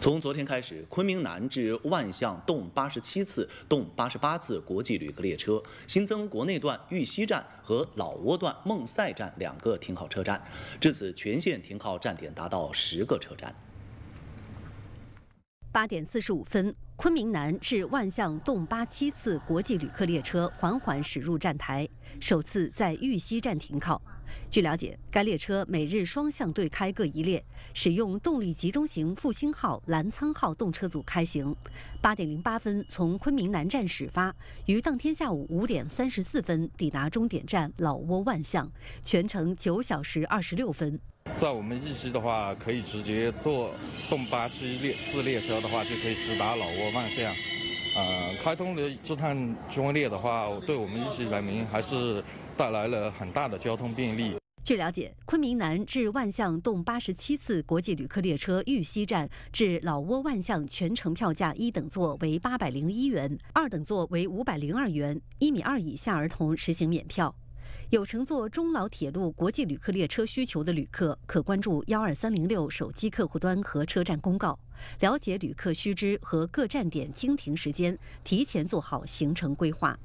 从昨天开始，昆明南至万象动八十七次、动八十八次国际旅客列车新增国内段玉溪站和老挝段孟赛站两个停靠车站，至此全线停靠站点达到十个车站。八点四十五分，昆明南至万象动八七次国际旅客列车缓缓驶入站台，首次在玉溪站停靠。据了解，该列车每日双向对开各一列，使用动力集中型复兴号、澜沧号动车组开行。八点零八分从昆明南站始发，于当天下午五点三十四分抵达终点站老挝万象，全程九小时二十六分。在我们义溪的话，可以直接坐动八七列次列车的话，就可以直达老挝万象。呃，开通了这趟专列的话，对我们义溪人民还是带来了很大的交通便利。据了解，昆明南至万象动八十七次国际旅客列车玉溪站至老挝万象全程票价一等座为八百零一元，二等座为五百零二元，一米二以下儿童实行免票。有乘坐中老铁路国际旅客列车需求的旅客，可关注幺二三零六手机客户端和车站公告，了解旅客须知和各站点经停时间，提前做好行程规划。